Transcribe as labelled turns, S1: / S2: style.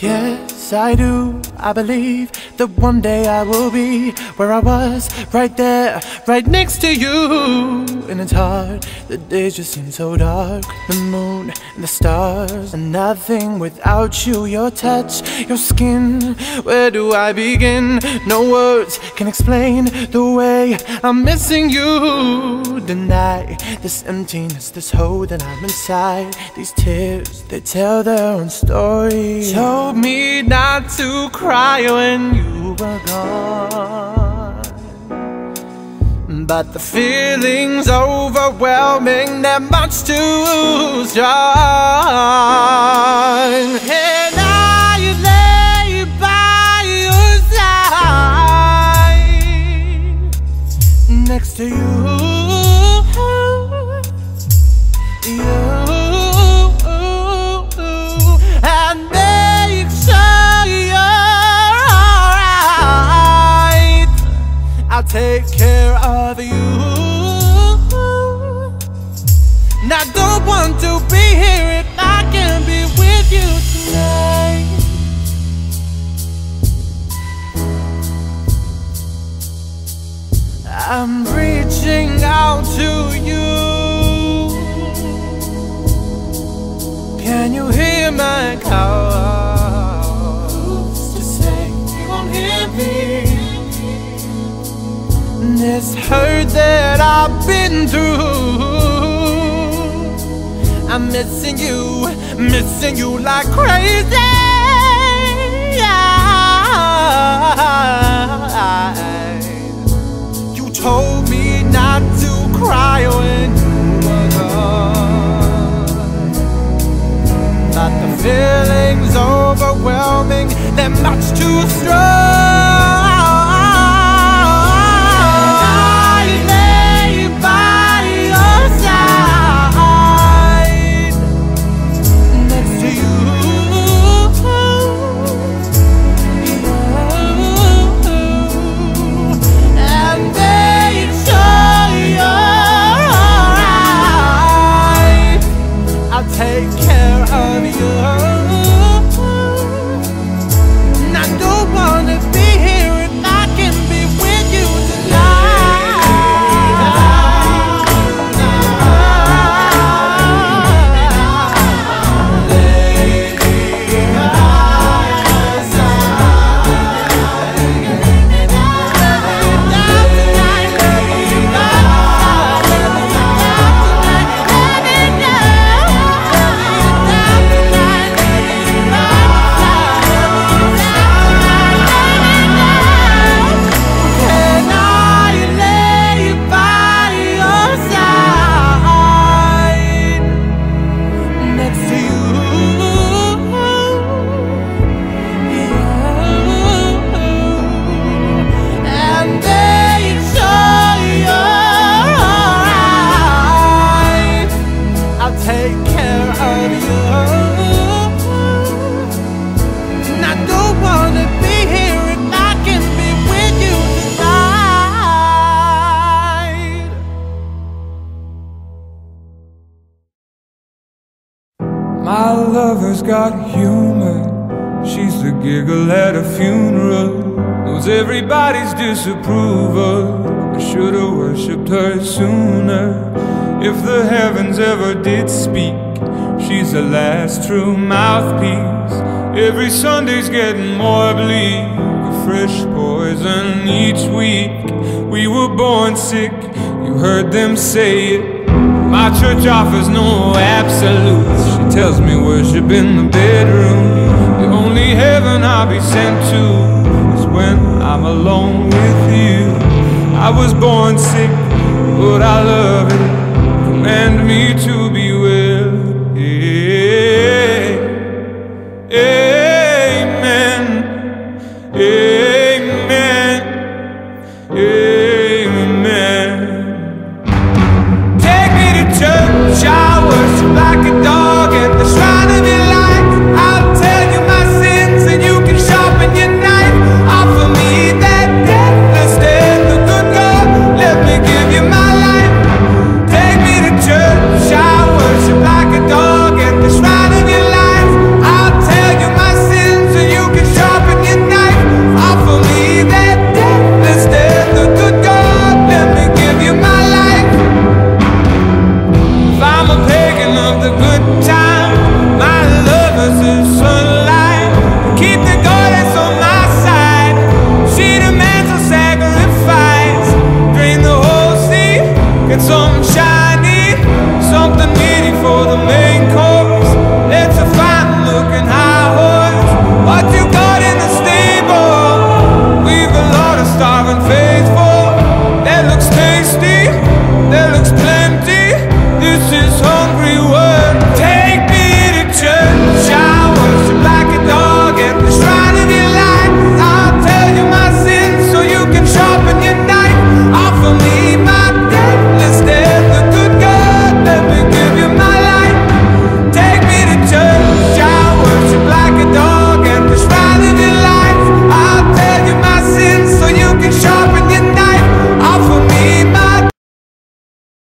S1: Yes, I do. I believe that one day I will be where I was, right there, right next to you. And it's hard, the days just seem so dark. The moon and the stars, and nothing without you. Your touch, your skin, where do I begin? No words can explain the way I'm missing you. Deny this emptiness, this hole that I'm inside. These tears, they tell their own story. Told me not to cry when you were gone. But the feeling's overwhelming, they're much too strong. And want to be here if I can be with you tonight. I'm reaching out to you. Can you hear my call? Who's To say you won't hear me. This hurt that I've been through. I'm missing you, missing you like crazy. You told me not to cry when you were gone. But the feeling's overwhelming, they're much too strong.
S2: Lover's got humor. She's the giggle at a funeral. Knows everybody's disapproval. I should've worshipped her sooner. If the heavens ever did speak, she's the last true mouthpiece. Every Sunday's getting more bleak. A fresh poison each week. We were born sick, you heard them say it. My church offers no absolutes. She tells me worship in the bedroom. The only heaven I'll be sent to is when I'm alone with you. I was born sick, but I love it. Command me to be